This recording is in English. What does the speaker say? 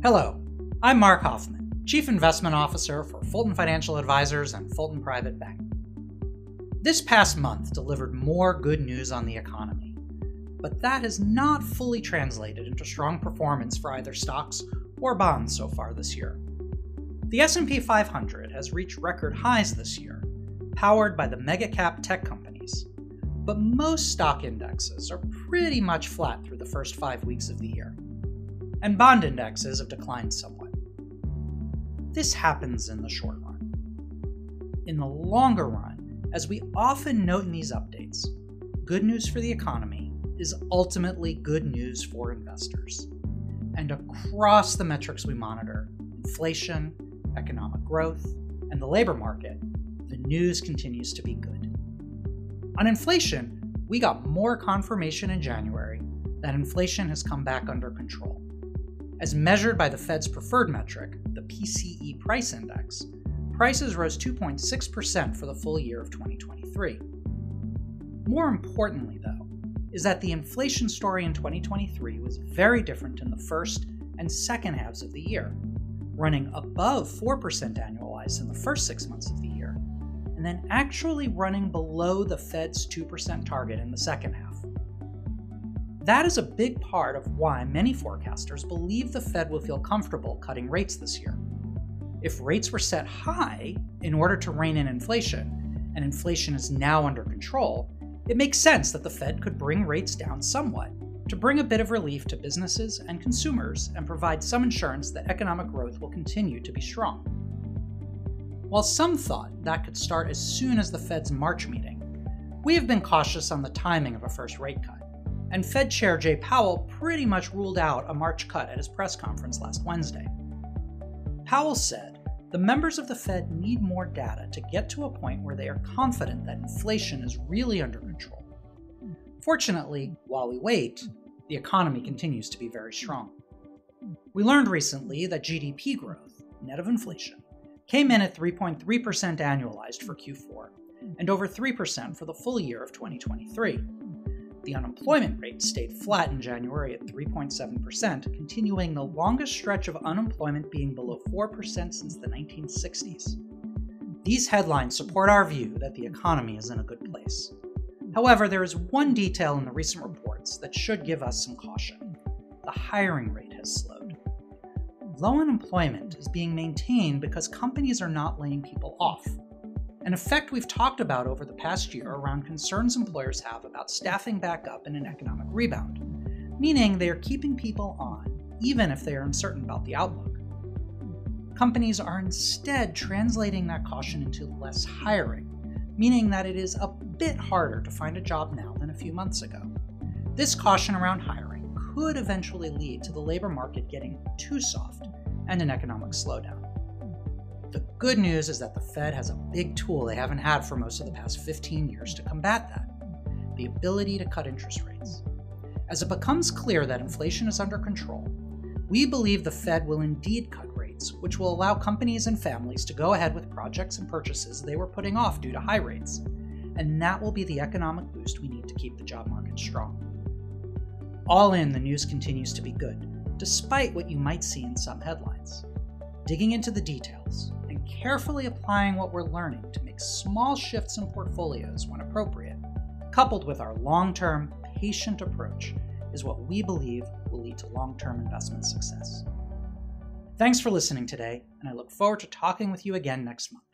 Hello, I'm Mark Hoffman, Chief Investment Officer for Fulton Financial Advisors and Fulton Private Bank. This past month delivered more good news on the economy, but that has not fully translated into strong performance for either stocks or bonds so far this year. The S&P 500 has reached record highs this year, powered by the mega-cap tech companies. But most stock indexes are pretty much flat through the first 5 weeks of the year. And bond indexes have declined somewhat. This happens in the short run. In the longer run, as we often note in these updates, good news for the economy is ultimately good news for investors. And across the metrics we monitor inflation, economic growth, and the labor market, the news continues to be good. On inflation, we got more confirmation in January that inflation has come back under control. As measured by the Fed's preferred metric, the PCE price index, prices rose 2.6% for the full year of 2023. More importantly, though, is that the inflation story in 2023 was very different in the first and second halves of the year, running above 4% annualized in the first six months of the year, and then actually running below the Fed's 2% target in the second half. That is a big part of why many forecasters believe the Fed will feel comfortable cutting rates this year. If rates were set high in order to rein in inflation, and inflation is now under control, it makes sense that the Fed could bring rates down somewhat to bring a bit of relief to businesses and consumers and provide some assurance that economic growth will continue to be strong. While some thought that could start as soon as the Fed's March meeting, we have been cautious on the timing of a first rate cut, and Fed Chair Jay Powell pretty much ruled out a March cut at his press conference last Wednesday. Powell said the members of the Fed need more data to get to a point where they are confident that inflation is really under control. Fortunately, while we wait, the economy continues to be very strong. We learned recently that GDP growth, net of inflation, came in at 3.3% annualized for Q4 and over 3% for the full year of 2023. The unemployment rate stayed flat in January at 3.7%, continuing the longest stretch of unemployment being below 4% since the 1960s. These headlines support our view that the economy is in a good place. However, there is one detail in the recent reports that should give us some caution. The hiring rate has slowed. Low unemployment is being maintained because companies are not laying people off, an effect we've talked about over the past year around concerns employers have about staffing back up in an economic rebound, meaning they are keeping people on even if they are uncertain about the outlook. Companies are instead translating that caution into less hiring, meaning that it is a bit harder to find a job now than a few months ago. This caution around hiring could eventually lead to the labor market getting too soft and an economic slowdown. The good news is that the Fed has a big tool they haven't had for most of the past 15 years to combat that the ability to cut interest rates. As it becomes clear that inflation is under control, we believe the Fed will indeed cut rates, which will allow companies and families to go ahead with projects and purchases they were putting off due to high rates and that will be the economic boost we need to keep the job market strong. All in, the news continues to be good, despite what you might see in some headlines. Digging into the details carefully applying what we're learning to make small shifts in portfolios when appropriate, coupled with our long term, patient approach, is what we believe will lead to long term investment success. Thanks for listening today, and I look forward to talking with you again next month.